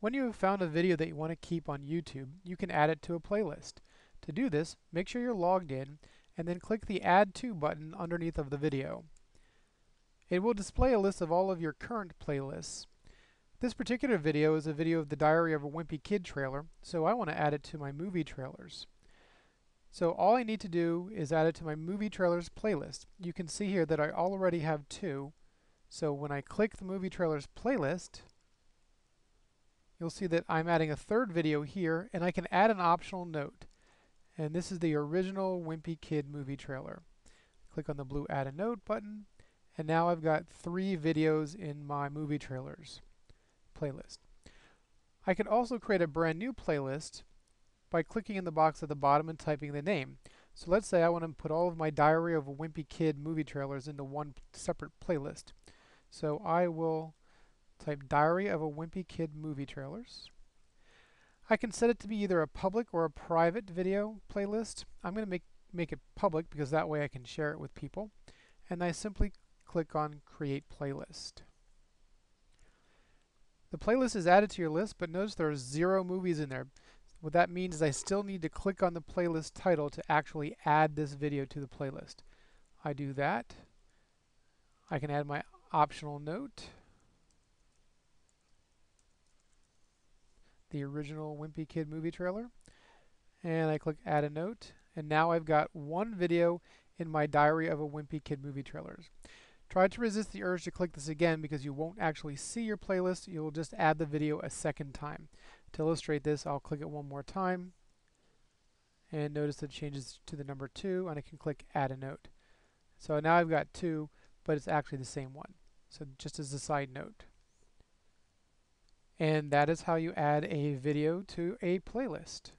When you have found a video that you want to keep on YouTube, you can add it to a playlist. To do this, make sure you're logged in and then click the Add To button underneath of the video. It will display a list of all of your current playlists. This particular video is a video of the Diary of a Wimpy Kid trailer, so I want to add it to my movie trailers. So all I need to do is add it to my movie trailers playlist. You can see here that I already have two. So when I click the movie trailers playlist, you'll see that I'm adding a third video here and I can add an optional note. And this is the original Wimpy Kid movie trailer. Click on the blue add a note button and now I've got three videos in my movie trailers playlist. I can also create a brand new playlist by clicking in the box at the bottom and typing the name. So let's say I want to put all of my Diary of a Wimpy Kid movie trailers into one separate playlist. So I will type Diary of a Wimpy Kid movie trailers. I can set it to be either a public or a private video playlist. I'm going to make, make it public because that way I can share it with people. And I simply click on Create Playlist. The playlist is added to your list, but notice there are zero movies in there. What that means is I still need to click on the playlist title to actually add this video to the playlist. I do that. I can add my optional note. The original Wimpy Kid movie trailer. And I click add a note. And now I've got one video in my Diary of a Wimpy Kid movie trailers. Try to resist the urge to click this again because you won't actually see your playlist. You'll just add the video a second time. To illustrate this, I'll click it one more time. And notice it changes to the number 2, and I can click Add a Note. So now I've got 2, but it's actually the same one. So just as a side note. And that is how you add a video to a playlist.